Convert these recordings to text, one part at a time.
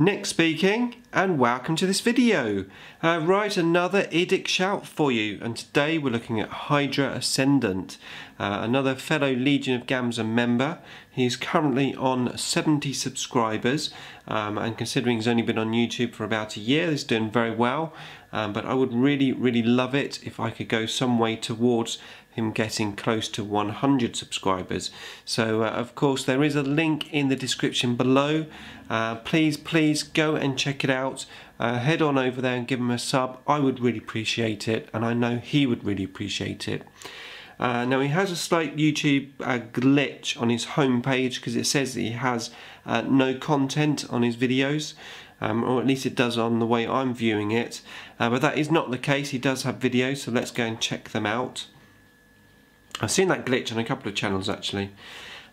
Nick speaking and welcome to this video. Uh, right, another IDIC shout for you and today we're looking at Hydra Ascendant, uh, another fellow Legion of Gamza member. He's currently on 70 subscribers um, and considering he's only been on YouTube for about a year, he's doing very well. Um, but I would really, really love it if I could go some way towards him getting close to 100 subscribers. So uh, of course there is a link in the description below. Uh, please, please go and check it out. Uh, head on over there and give him a sub. I would really appreciate it and I know he would really appreciate it. Uh, now he has a slight YouTube uh, glitch on his homepage because it says that he has uh, no content on his videos. Um, or at least it does on the way I'm viewing it. Uh, but that is not the case, he does have videos, so let's go and check them out. I've seen that glitch on a couple of channels actually.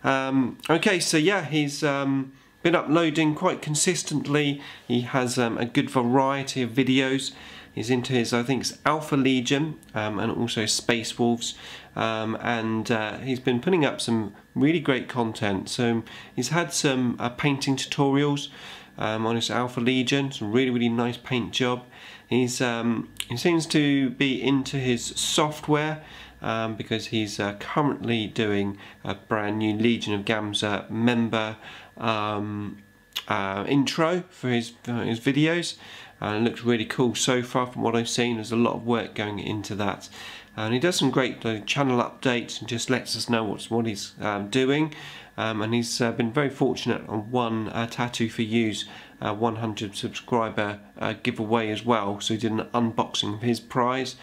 Um, okay, so yeah, he's um, been uploading quite consistently. He has um, a good variety of videos. He's into his, I think, it's Alpha Legion um, and also Space Wolves. Um, and uh, he's been putting up some really great content. So he's had some uh, painting tutorials um, on his Alpha Legion. Some really, really nice paint job. He's he seems to be into his software um, because he's uh, currently doing a brand new Legion of Gamza member um, uh, intro for his, uh, his videos. And it looks really cool so far from what I've seen. There's a lot of work going into that. And he does some great uh, channel updates and just lets us know what's what he's um, doing. Um, and he's uh, been very fortunate on one uh, tattoo for use uh, 100 subscriber uh, giveaway as well. So he did an unboxing of his prize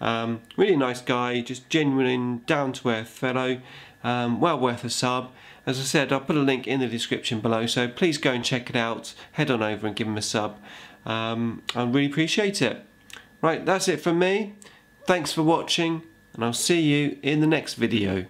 um, really nice guy just genuine down to earth fellow. Um, well worth a sub. As I said I'll put a link in the description below so please go and check it out. Head on over and give him a sub. Um, I really appreciate it. Right that's it from me. Thanks for watching and I'll see you in the next video